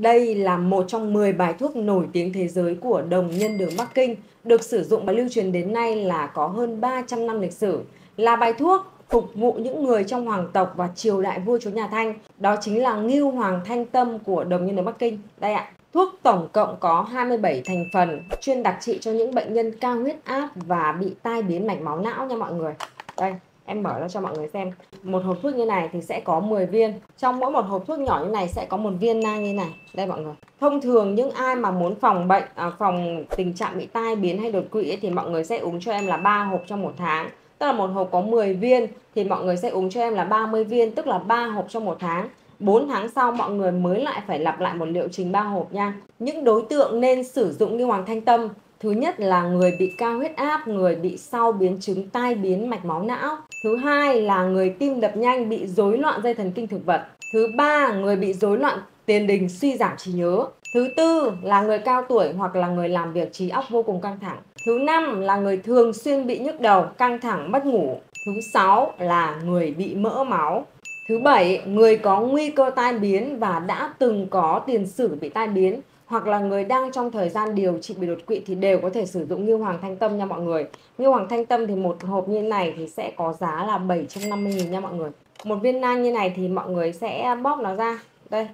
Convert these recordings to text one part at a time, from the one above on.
Đây là một trong 10 bài thuốc nổi tiếng thế giới của đồng nhân đường Bắc Kinh, được sử dụng và lưu truyền đến nay là có hơn 300 năm lịch sử. Là bài thuốc phục vụ những người trong hoàng tộc và triều đại vua chúa nhà Thanh. Đó chính là Ngưu Hoàng Thanh Tâm của đồng nhân đường Bắc Kinh. Đây ạ. Thuốc tổng cộng có 27 thành phần, chuyên đặc trị cho những bệnh nhân cao huyết áp và bị tai biến mạch máu não nha mọi người. Đây, em mở ra cho mọi người xem. Một hộp thuốc như này thì sẽ có 10 viên. Trong mỗi một hộp thuốc nhỏ như này sẽ có một viên nang như này. Đây mọi người. Thông thường những ai mà muốn phòng bệnh à, phòng tình trạng bị tai biến hay đột quỵ ấy, thì mọi người sẽ uống cho em là ba hộp trong một tháng. Tức là một hộp có 10 viên thì mọi người sẽ uống cho em là 30 viên tức là ba hộp trong một tháng. 4 tháng sau mọi người mới lại phải lặp lại một liệu trình ba hộp nha. Những đối tượng nên sử dụng như Hoàng Thanh Tâm. Thứ nhất là người bị cao huyết áp, người bị sau biến chứng tai biến mạch máu não. Thứ hai là người tim đập nhanh bị rối loạn dây thần kinh thực vật. Thứ ba, người bị rối loạn tiền đình suy giảm trí nhớ. Thứ tư là người cao tuổi hoặc là người làm việc trí óc vô cùng căng thẳng. Thứ năm là người thường xuyên bị nhức đầu, căng thẳng, mất ngủ. Thứ sáu là người bị mỡ máu. Thứ bảy, người có nguy cơ tai biến và đã từng có tiền sử bị tai biến hoặc là người đang trong thời gian điều trị bị đột quỵ thì đều có thể sử dụng như Hoàng Thanh Tâm nha mọi người. Như Hoàng Thanh Tâm thì một hộp như này thì sẽ có giá là 750 000 nha mọi người. Một viên nang như này thì mọi người sẽ bóp nó ra. Đây,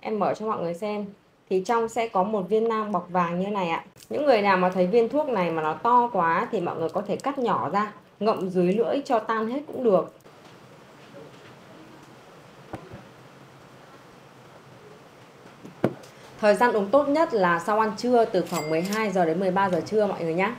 em mở cho mọi người xem. Thì trong sẽ có một viên nang bọc vàng như này ạ. Những người nào mà thấy viên thuốc này mà nó to quá thì mọi người có thể cắt nhỏ ra, ngậm dưới lưỡi cho tan hết cũng được. Thời gian uống tốt nhất là sau ăn trưa từ khoảng 12 giờ đến 13 giờ trưa mọi người nhé.